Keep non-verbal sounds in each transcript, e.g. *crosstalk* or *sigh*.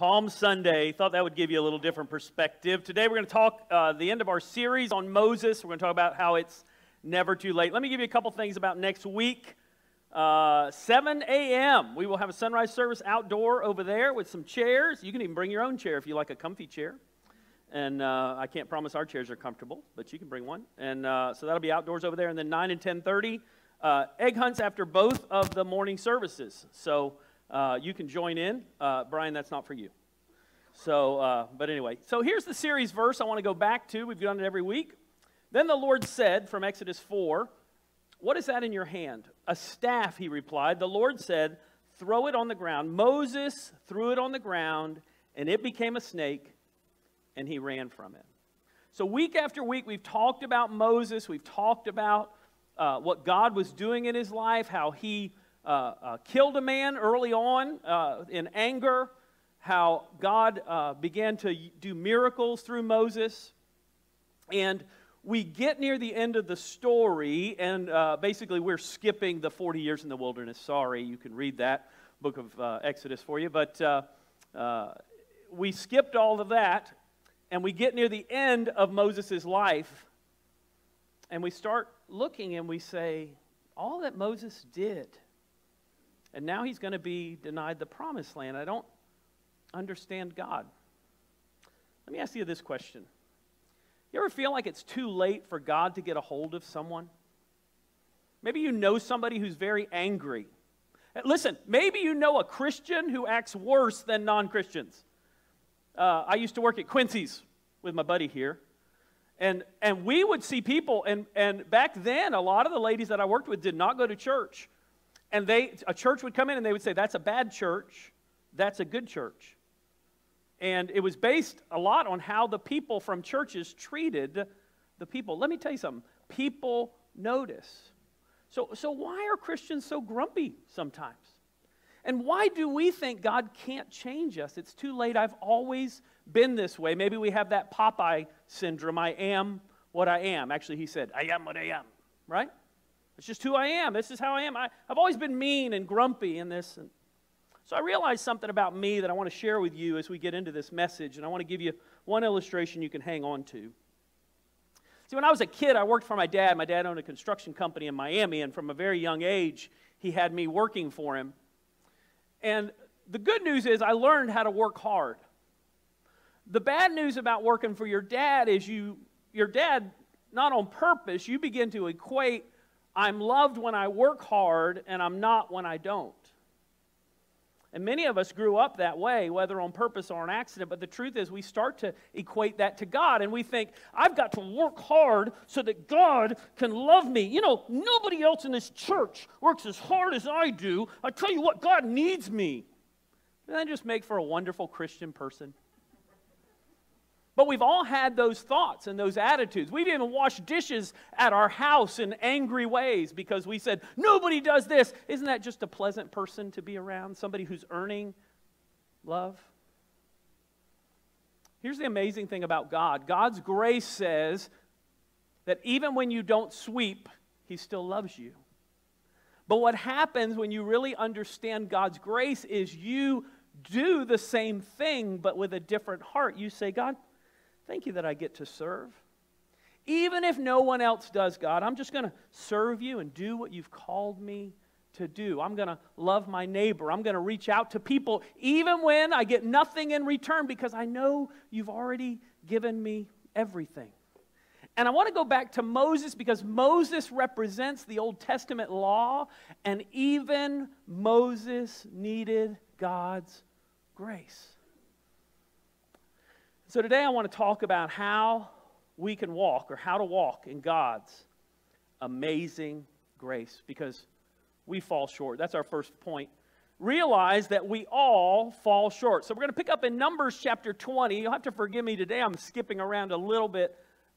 Palm Sunday. Thought that would give you a little different perspective. Today we're going to talk uh, the end of our series on Moses. We're going to talk about how it's never too late. Let me give you a couple things about next week. Uh, 7 a.m. We will have a sunrise service outdoor over there with some chairs. You can even bring your own chair if you like a comfy chair. And uh, I can't promise our chairs are comfortable, but you can bring one. And uh, so that'll be outdoors over there. And then 9 and 10:30, uh, egg hunts after both of the morning services. So uh, you can join in. Uh, Brian, that's not for you. So, uh, but anyway, so here's the series verse I want to go back to. We've done it every week. Then the Lord said from Exodus 4, What is that in your hand? A staff, he replied. The Lord said, Throw it on the ground. Moses threw it on the ground, and it became a snake, and he ran from it. So, week after week, we've talked about Moses. We've talked about uh, what God was doing in his life, how he killed a man early on uh, in anger, how God uh, began to do miracles through Moses. And we get near the end of the story, and uh, basically we're skipping the 40 years in the wilderness. Sorry, you can read that book of uh, Exodus for you. But we skipped all of that, and we get near the end of Moses' life, and we start looking and we say, all that Moses did and now he's going to be denied the promised land. I don't understand God. Let me ask you this question. You ever feel like it's too late for God to get a hold of someone? Maybe you know somebody who's very angry. Uh, listen, maybe you know a Christian who acts worse than non Christians. Uh, I used to work at Quincy's with my buddy here. And, and we would see people, and, and back then, a lot of the ladies that I worked with did not go to church. And they, a church would come in and they would say, that's a bad church, that's a good church. And it was based a lot on how the people from churches treated the people. Let me tell you something people notice. So, so why are Christians so grumpy sometimes? And why do we think God can't change us? It's too late. I've always been this way. Maybe we have that Popeye syndrome. I am what I am. Actually, he said, I am what I am, right? It's just who I am. This is how I am. I, have always been mean and grumpy in this. And so I realized something about me that I want to share with you as we get into this message. And I want to give you one illustration you can hang on to. See, when I was a kid, I worked for my dad. My dad owned a construction company in Miami. And from a very young age, he had me working for him. And the good news is I learned how to work hard. The bad news about working for your dad is you, your dad, not on purpose, you begin to equate I'm loved when I work hard, and I'm not when I don't. And many of us grew up that way, whether on purpose or on accident. But the truth is, we start to equate that to God. And we think, I've got to work hard so that God can love me. You know, nobody else in this church works as hard as I do. I tell you what, God needs me. Doesn't that just make for a wonderful Christian person? But we've all had those thoughts and those attitudes. We've even washed dishes at our house in angry ways because we said, nobody does this. Isn't that just a pleasant person to be around? Somebody who's earning love? Here's the amazing thing about God God's grace says that even when you don't sweep, He still loves you. But what happens when you really understand God's grace is you do the same thing, but with a different heart. You say, God, Thank you that I get to serve. Even if no one else does, God, I'm just going to serve you and do what you've called me to do. I'm going to love my neighbor. I'm going to reach out to people even when I get nothing in return because I know you've already given me everything. And I want to go back to Moses because Moses represents the Old Testament law, and even Moses needed God's grace. So today I want to talk about how we can walk or how to walk in God's amazing grace because we fall short. That's our first point. Realize that we all fall short. So we're going to pick up in Numbers chapter 20. You'll have to forgive me today. I'm skipping around a little bit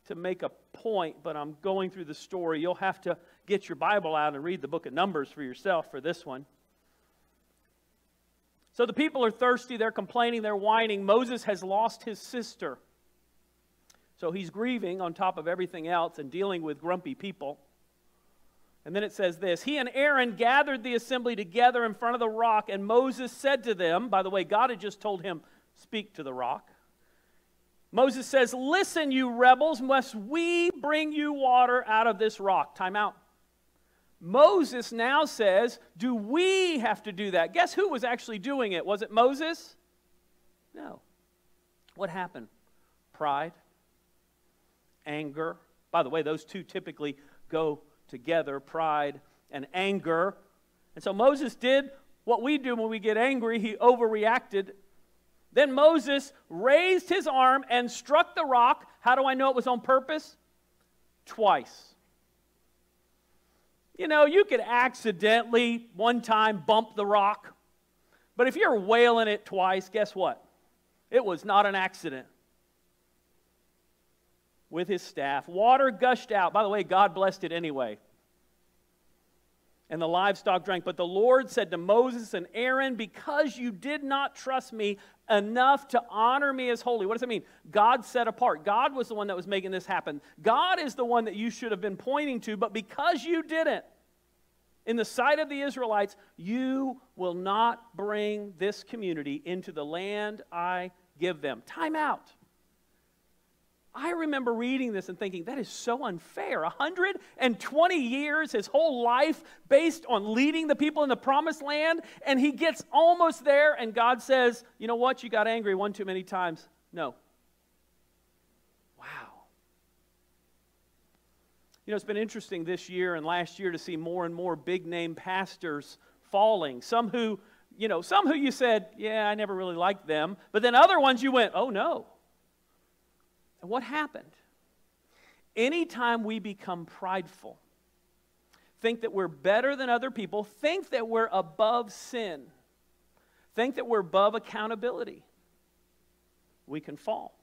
to make a point, but I'm going through the story. You'll have to get your Bible out and read the book of Numbers for yourself for this one. So the people are thirsty, they're complaining, they're whining. Moses has lost his sister. So he's grieving on top of everything else and dealing with grumpy people. And then it says this He and Aaron gathered the assembly together in front of the rock, and Moses said to them, by the way, God had just told him, speak to the rock. Moses says, Listen, you rebels, must we bring you water out of this rock? Time out. Moses now says, Do we have to do that? Guess who was actually doing it? Was it Moses? No. What happened? Pride, anger. By the way, those two typically go together pride and anger. And so Moses did what we do when we get angry. He overreacted then Moses raised his arm and struck the rock. How do I know it was on purpose? Twice. You know, you could accidentally one time bump the rock, but if you're whaling it twice, guess what? It was not an accident. With his staff, water gushed out. By the way, God blessed it anyway and the livestock drank. But the Lord said to Moses and Aaron, Because you did not trust me enough to honor me as holy. What does that mean? God set apart. God was the one that was making this happen. God is the one that you should have been pointing to, but because you didn't, in the sight of the Israelites, you will not bring this community into the land I give them. Time out. I remember reading this and thinking, that is so unfair. 120 years, his whole life based on leading the people in the promised land, and he gets almost there, and God says, You know what? You got angry one too many times. No. Wow. You know, it's been interesting this year and last year to see more and more big name pastors falling. Some who, you know, some who you said, Yeah, I never really liked them, but then other ones you went, Oh no. And what happened? Anytime we become prideful, think that we're better than other people, think that we're above sin, think that we're above accountability, we can fall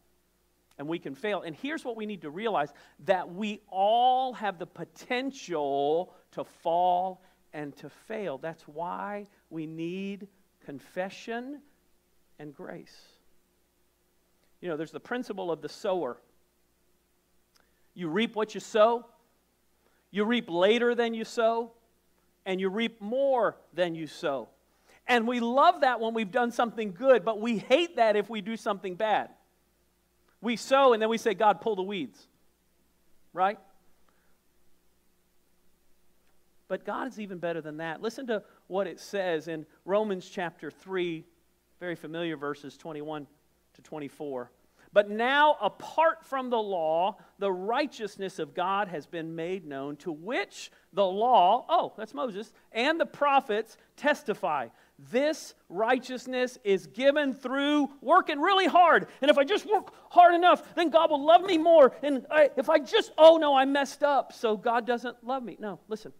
and we can fail. And here's what we need to realize that we all have the potential to fall and to fail. That's why we need confession and grace. You know, there's the principle of the sower. You reap what you sow, you reap later than you sow, and you reap more than you sow. And we love that when we've done something good, but we hate that if we do something bad. We sow and then we say, God, pull the weeds. Right? But God is even better than that. Listen to what it says in Romans chapter 3, very familiar verses 21 to 24. But now, apart from the law, the righteousness of God has been made known, to which the law, oh, that's Moses, and the prophets testify. This righteousness is given through working really hard. And if I just work hard enough, then God will love me more. And I, if I just, oh no, I messed up, so God doesn't love me. No, listen.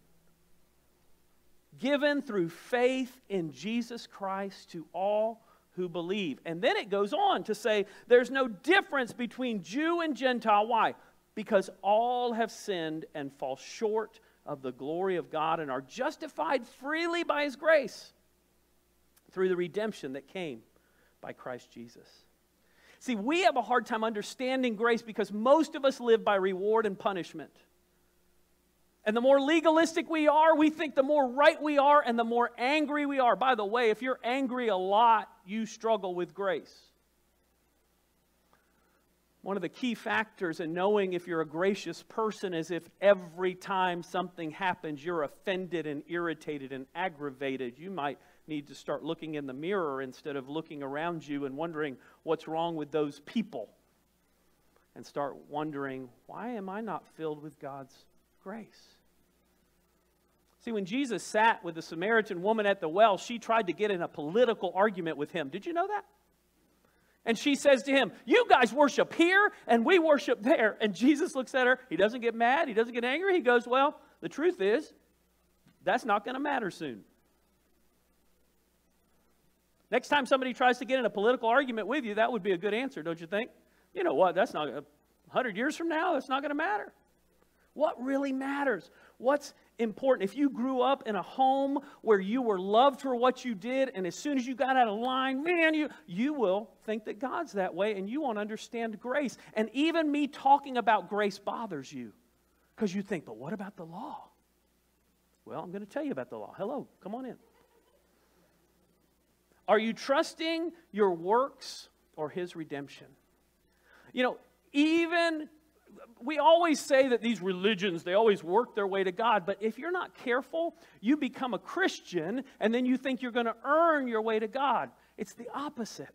Given through faith in Jesus Christ to all who believe. And then it goes on to say there's no difference between Jew and Gentile. Why? Because all have sinned and fall short of the glory of God and are justified freely by his grace through the redemption that came by Christ Jesus. See, we have a hard time understanding grace because most of us live by reward and punishment. And the more legalistic we are, we think the more right we are and the more angry we are. By the way, if you're angry a lot, you struggle with grace. One of the key factors in knowing if you're a gracious person is if every time something happens, you're offended and irritated and aggravated. You might need to start looking in the mirror instead of looking around you and wondering what's wrong with those people. And start wondering, why am I not filled with God's grace. See, when Jesus sat with the Samaritan woman at the well, she tried to get in a political argument with him. Did you know that? And she says to him, You guys worship here and we worship there. And Jesus looks at her. He doesn't get mad. He doesn't get angry. He goes, Well, the truth is, that's not going to matter soon. Next time somebody tries to get in a political argument with you, that would be a good answer, don't you think? You know what? That's not, 100 years from now, that's not going to matter. What really matters? What's important? If you grew up in a home where you were loved for what you did, and as soon as you got out of line, man, you, you will think that God's that way and you won't understand grace. And even me talking about grace bothers you because you think, but what about the law? Well, I'm going to tell you about the law. Hello, come on in. Are you trusting your works or his redemption. You know, even we always say that these religions they always work their way to god but if you're not careful you become a christian and then you think you're going to earn your way to god. It's the opposite.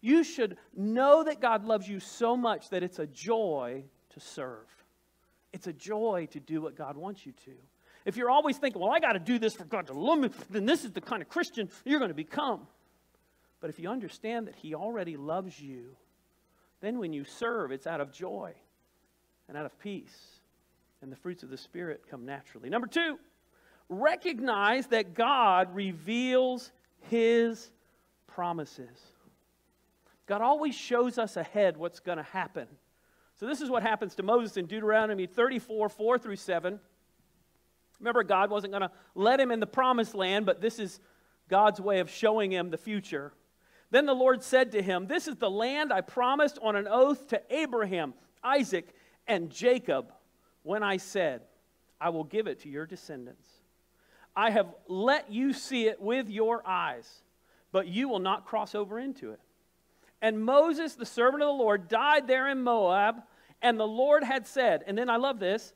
You should know that god loves you so much that it's a joy to serve. It's a joy to do what god wants you to. If you're always thinking well i got to do this for god to love me then this is the kind of christian you're going to become. But if you understand that he already loves you then when you serve it's out of joy and out of peace. And the fruits of the Spirit come naturally. Number two, recognize that God reveals his promises. God always shows us ahead what's going to happen. So, this is what happens to Moses in Deuteronomy 34 4 through 7. Remember, God wasn't going to let him in the promised land, but this is God's way of showing him the future. Then the Lord said to him, This is the land I promised on an oath to Abraham, Isaac, and Jacob when I said, I will give it to your descendants. I have let you see it with your eyes, but you will not cross over into it. And Moses, the servant of the Lord, died there in Moab, and the Lord had said, and then I love this,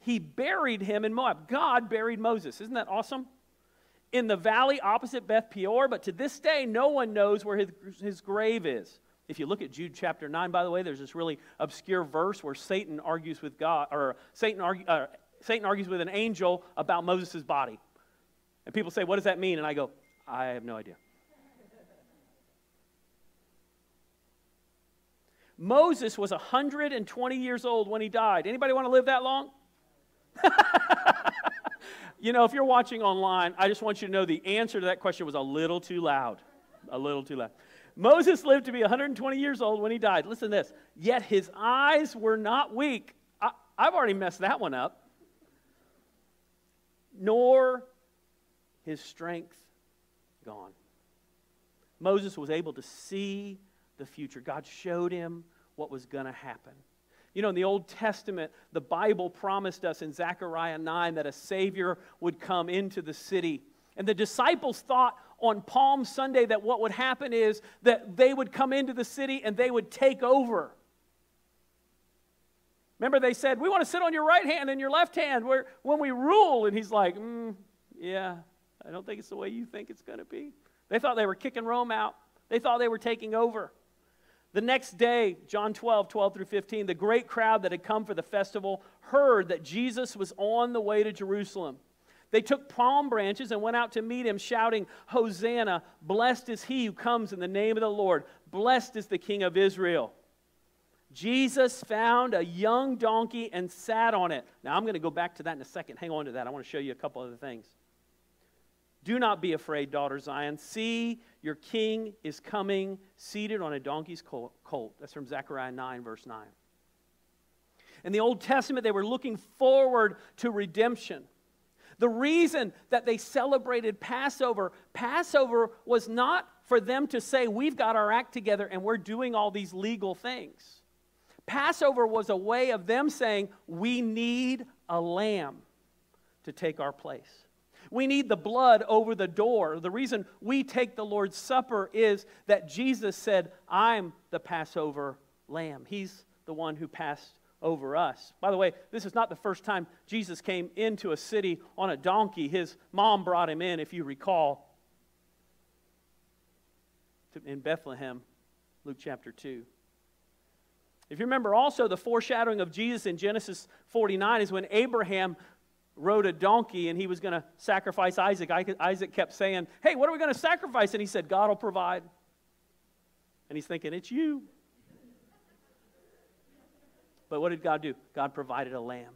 he buried him in Moab. God buried Moses. Isn't that awesome? In the valley opposite Beth Peor, but to this day, no one knows where his, his grave is. If you look at Jude chapter 9, by the way, there's this really obscure verse where Satan argues with God, or Satan, argue, uh, Satan argues with an angel about Moses' body. And people say, What does that mean? And I go, I have no idea. Moses was 120 years old when he died. Anybody want to live that long? *laughs* you know, if you're watching online, I just want you to know the answer to that question was a little too loud. A little too loud. Moses lived to be 120 years old when he died. Listen to this. Yet his eyes were not weak. I, I've already messed that one up. Nor his strength gone. Moses was able to see the future. God showed him what was going to happen. You know, in the Old Testament, the Bible promised us in Zechariah 9 that a Savior would come into the city. And the disciples thought on Palm Sunday that what would happen is that they would come into the city and they would take over. Remember, they said, We want to sit on your right hand and your left hand where, when we rule. And he's like, mm, Yeah, I don't think it's the way you think it's going to be. They thought they were kicking Rome out, they thought they were taking over. The next day, John 12, 12 through 15, the great crowd that had come for the festival heard that Jesus was on the way to Jerusalem. They took palm branches and went out to meet him, shouting, Hosanna! Blessed is he who comes in the name of the Lord. Blessed is the King of Israel. Jesus found a young donkey and sat on it. Now, I'm going to go back to that in a second. Hang on to that. I want to show you a couple other things. Do not be afraid, daughter Zion. See, your king is coming, seated on a donkey's colt. That's from Zechariah 9, verse 9. In the Old Testament, they were looking forward to redemption. The reason that they celebrated Passover, Passover was not for them to say, we've got our act together and we're doing all these legal things. Passover was a way of them saying, we need a lamb to take our place. We need the blood over the door. The reason we take the Lord's Supper is that Jesus said, I'm the Passover lamb. He's the one who passed over us. By the way, this is not the first time Jesus came into a city on a donkey. His mom brought him in, if you recall, in Bethlehem, Luke chapter 2. If you remember also, the foreshadowing of Jesus in Genesis 49 is when Abraham rode a donkey and he was going to sacrifice Isaac. Isaac kept saying, Hey, what are we going to sacrifice? And he said, God will provide. And he's thinking, It's you. But what did God do? God provided a lamb.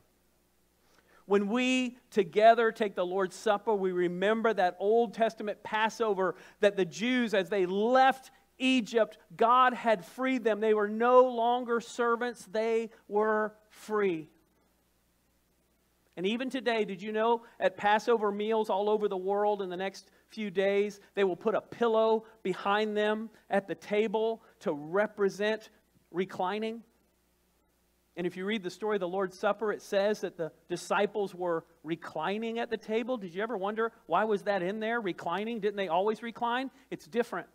When we together take the Lord's Supper, we remember that Old Testament Passover that the Jews, as they left Egypt, God had freed them. They were no longer servants, they were free. And even today, did you know at Passover meals all over the world in the next few days, they will put a pillow behind them at the table to represent reclining? And if you read the story of the Lord's Supper, it says that the disciples were reclining at the table. Did you ever wonder why was that in there? Reclining? Didn't they always recline? It's different.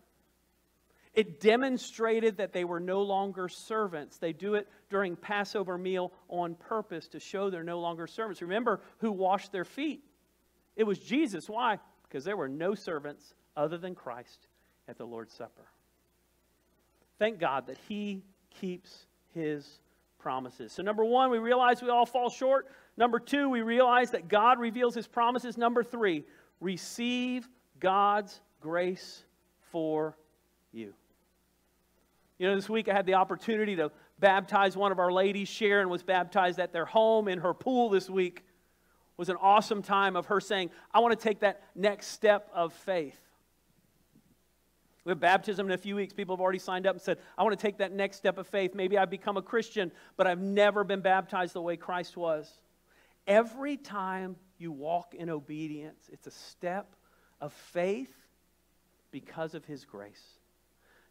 It demonstrated that they were no longer servants. They do it during Passover meal on purpose to show they're no longer servants. Remember who washed their feet? It was Jesus. Why? Because there were no servants other than Christ at the Lord's Supper. Thank God that He keeps His promises. So, number one, we realize we all fall short. Number two, we realize that God reveals His promises. Number three, receive God's grace for you. You know, this week I had the opportunity to baptize one of our ladies. Sharon was baptized at their home in her pool this week. It was an awesome time of her saying, I want to take that next step of faith. We have baptism in a few weeks. People have already signed up and said, I want to take that next step of faith. Maybe I've become a Christian, but I've never been baptized the way Christ was. Every time you walk in obedience, it's a step of faith because of His grace.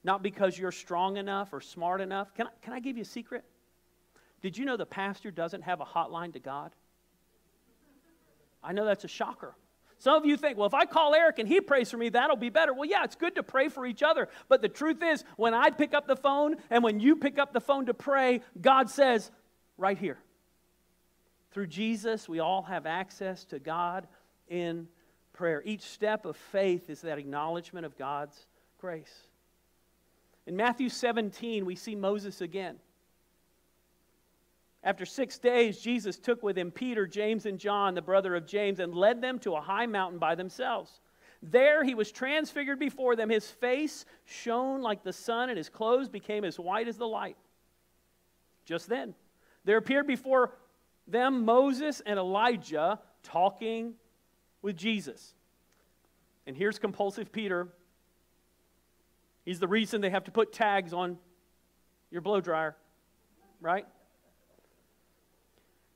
Not because you're strong enough or smart enough. Can I, can I give you a secret? Did you know the pastor doesn't have a hotline to God? I know that's a shocker. Some of you think, well, if I call Eric and he prays for me, that'll be better. Well, yeah, it's good to pray for each other. But the truth is, when I pick up the phone and when you pick up the phone to pray, God says, right here. Through Jesus, we all have access to God in prayer. Each step of faith is that acknowledgement of God's grace. In Matthew 17, we see Moses again. After six days, Jesus took with him Peter, James, and John, the brother of James, and led them to a high mountain by themselves. There he was transfigured before them. His face shone like the sun, and his clothes became as white as the light. Just then, there appeared before them Moses and Elijah talking with Jesus. And here's compulsive Peter. He's the reason they have to put tags on your blow dryer, right?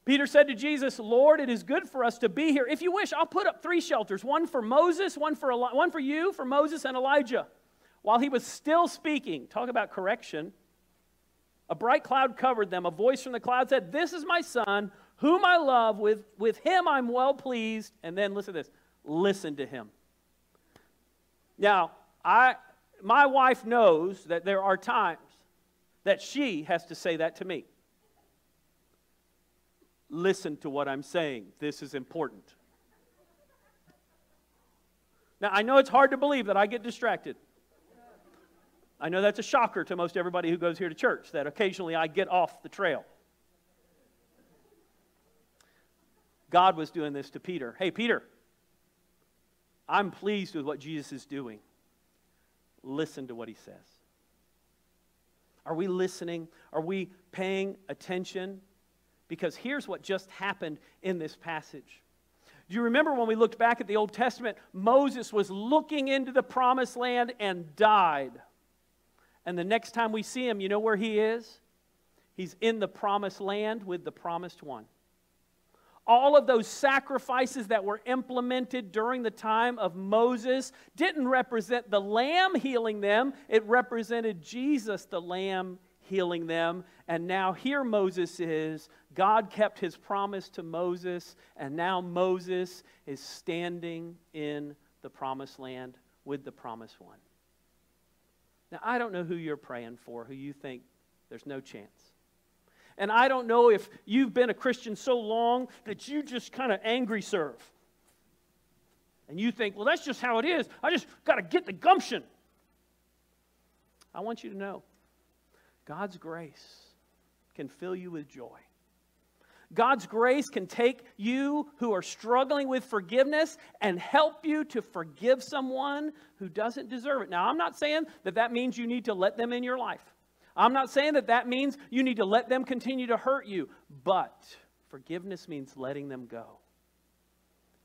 Peter said to Jesus, Lord, it is good for us to be here. If you wish, I'll put up three shelters one for Moses, one for, Eli- one for you, for Moses and Elijah. While he was still speaking, talk about correction, a bright cloud covered them. A voice from the cloud said, This is my son, whom I love. With, with him I'm well pleased. And then listen to this listen to him. Now, I, my wife knows that there are times that she has to say that to me listen to what I'm saying. This is important. Now, I know it's hard to believe that I get distracted. I know that's a shocker to most everybody who goes here to church, that occasionally I get off the trail. God was doing this to Peter. Hey, Peter, I'm pleased with what Jesus is doing. Listen to what he says. Are we listening? Are we paying attention? Because here's what just happened in this passage. Do you remember when we looked back at the Old Testament? Moses was looking into the promised land and died. And the next time we see him, you know where he is? He's in the promised land with the promised one. All of those sacrifices that were implemented during the time of Moses didn't represent the lamb healing them, it represented Jesus, the lamb healing them. And now here Moses is. God kept his promise to Moses, and now Moses is standing in the promised land with the promised one. Now, I don't know who you're praying for, who you think there's no chance. And I don't know if you've been a Christian so long that you just kind of angry serve. And you think, well, that's just how it is. I just got to get the gumption. I want you to know God's grace can fill you with joy. God's grace can take you who are struggling with forgiveness and help you to forgive someone who doesn't deserve it. Now, I'm not saying that that means you need to let them in your life. I'm not saying that that means you need to let them continue to hurt you, but forgiveness means letting them go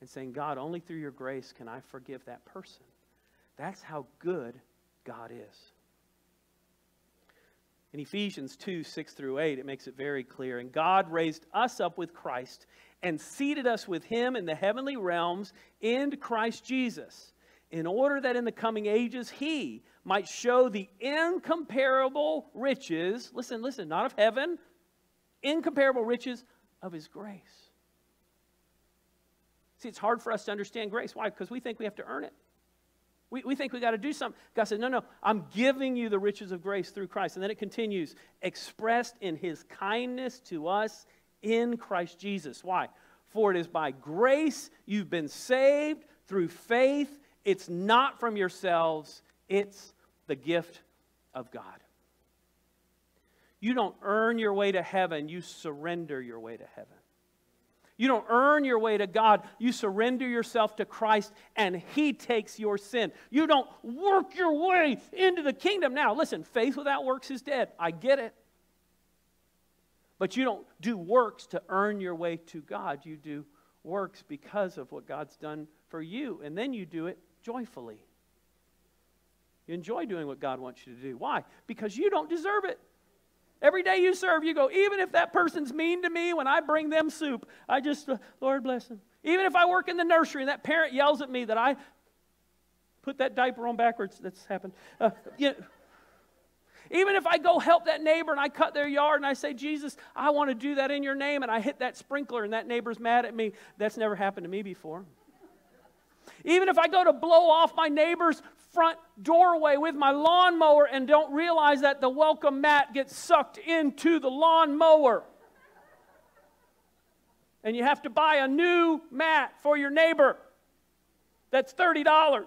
and saying, God, only through your grace can I forgive that person. That's how good God is. In Ephesians 2 6 through 8, it makes it very clear. And God raised us up with Christ and seated us with him in the heavenly realms in Christ Jesus, in order that in the coming ages he might show the incomparable riches, listen, listen, not of heaven, incomparable riches of his grace. See, it's hard for us to understand grace. Why? Because we think we have to earn it. We, we think we got to do something. God said, No, no, I'm giving you the riches of grace through Christ. And then it continues, expressed in his kindness to us in Christ Jesus. Why? For it is by grace you've been saved through faith. It's not from yourselves, it's the gift of God. You don't earn your way to heaven, you surrender your way to heaven. You don't earn your way to God. You surrender yourself to Christ and He takes your sin. You don't work your way into the kingdom. Now, listen, faith without works is dead. I get it. But you don't do works to earn your way to God. You do works because of what God's done for you. And then you do it joyfully. You enjoy doing what God wants you to do. Why? Because you don't deserve it. Every day you serve, you go, even if that person's mean to me when I bring them soup, I just, uh, Lord bless them. Even if I work in the nursery and that parent yells at me that I put that diaper on backwards, that's happened. Uh, you know, even if I go help that neighbor and I cut their yard and I say, Jesus, I want to do that in your name, and I hit that sprinkler and that neighbor's mad at me, that's never happened to me before. Even if I go to blow off my neighbor's front doorway with my lawnmower and don't realize that the welcome mat gets sucked into the lawnmower. And you have to buy a new mat for your neighbor. That's $30.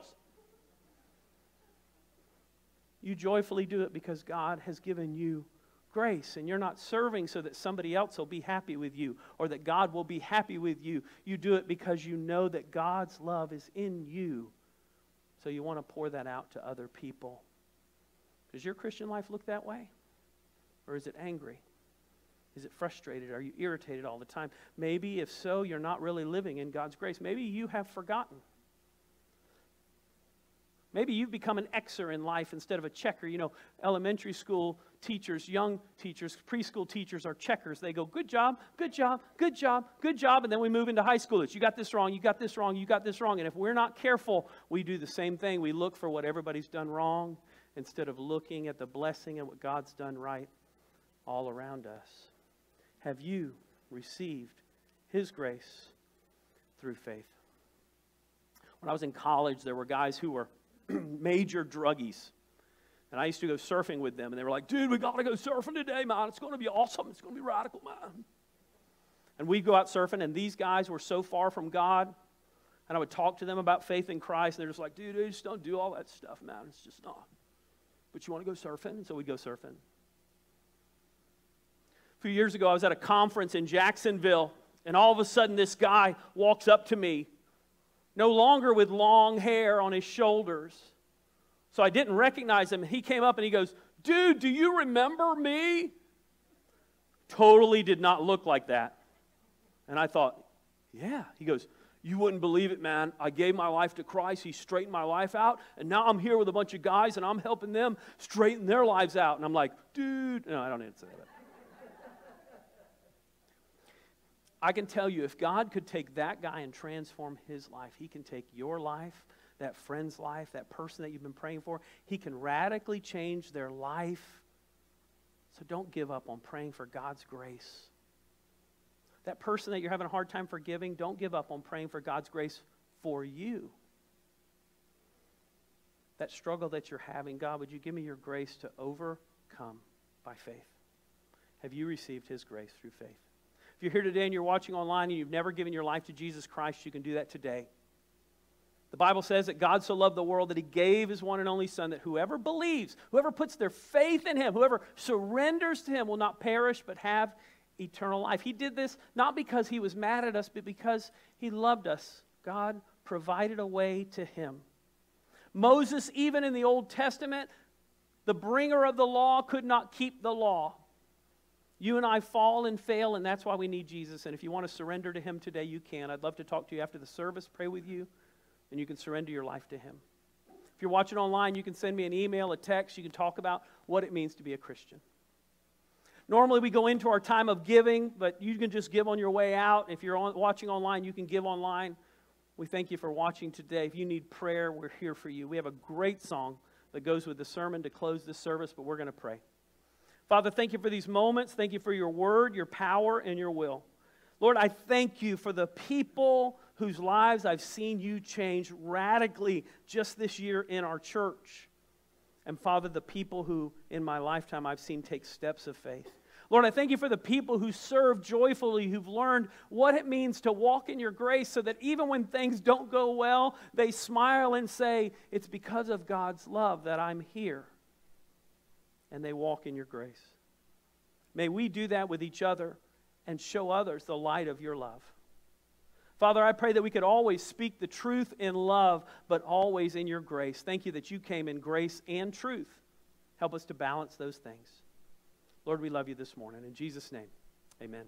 You joyfully do it because God has given you grace and you're not serving so that somebody else will be happy with you or that God will be happy with you. You do it because you know that God's love is in you so you want to pour that out to other people. Does your Christian life look that way? Or is it angry? Is it frustrated? Are you irritated all the time? Maybe, if so, you're not really living in God's grace. Maybe you have forgotten. Maybe you've become an Xer in life instead of a checker. You know, elementary school teachers, young teachers, preschool teachers are checkers. They go, good job, good job, good job, good job. And then we move into high school. It's you got this wrong, you got this wrong, you got this wrong. And if we're not careful, we do the same thing. We look for what everybody's done wrong instead of looking at the blessing and what God's done right all around us. Have you received His grace through faith? When I was in college, there were guys who were *clears throat* major druggies. And I used to go surfing with them, and they were like, dude, we got to go surfing today, man. It's going to be awesome. It's going to be radical, man. And we'd go out surfing, and these guys were so far from God. And I would talk to them about faith in Christ, and they're just like, dude, dude just don't do all that stuff, man. It's just not. But you want to go surfing? And so we'd go surfing. A few years ago, I was at a conference in Jacksonville, and all of a sudden, this guy walks up to me no longer with long hair on his shoulders. So I didn't recognize him. He came up and he goes, Dude, do you remember me? Totally did not look like that. And I thought, Yeah. He goes, You wouldn't believe it, man. I gave my life to Christ. He straightened my life out. And now I'm here with a bunch of guys and I'm helping them straighten their lives out. And I'm like, Dude, no, I don't need to say that. I can tell you, if God could take that guy and transform his life, he can take your life, that friend's life, that person that you've been praying for. He can radically change their life. So don't give up on praying for God's grace. That person that you're having a hard time forgiving, don't give up on praying for God's grace for you. That struggle that you're having, God, would you give me your grace to overcome by faith? Have you received his grace through faith? If you're here today and you're watching online and you've never given your life to Jesus Christ, you can do that today. The Bible says that God so loved the world that he gave his one and only Son, that whoever believes, whoever puts their faith in him, whoever surrenders to him will not perish but have eternal life. He did this not because he was mad at us, but because he loved us. God provided a way to him. Moses, even in the Old Testament, the bringer of the law, could not keep the law. You and I fall and fail, and that's why we need Jesus. And if you want to surrender to Him today, you can. I'd love to talk to you after the service, pray with you, and you can surrender your life to Him. If you're watching online, you can send me an email, a text. You can talk about what it means to be a Christian. Normally, we go into our time of giving, but you can just give on your way out. If you're on, watching online, you can give online. We thank you for watching today. If you need prayer, we're here for you. We have a great song that goes with the sermon to close this service, but we're going to pray. Father, thank you for these moments. Thank you for your word, your power, and your will. Lord, I thank you for the people whose lives I've seen you change radically just this year in our church. And Father, the people who in my lifetime I've seen take steps of faith. Lord, I thank you for the people who serve joyfully, who've learned what it means to walk in your grace so that even when things don't go well, they smile and say, It's because of God's love that I'm here. And they walk in your grace. May we do that with each other and show others the light of your love. Father, I pray that we could always speak the truth in love, but always in your grace. Thank you that you came in grace and truth. Help us to balance those things. Lord, we love you this morning. In Jesus' name, amen.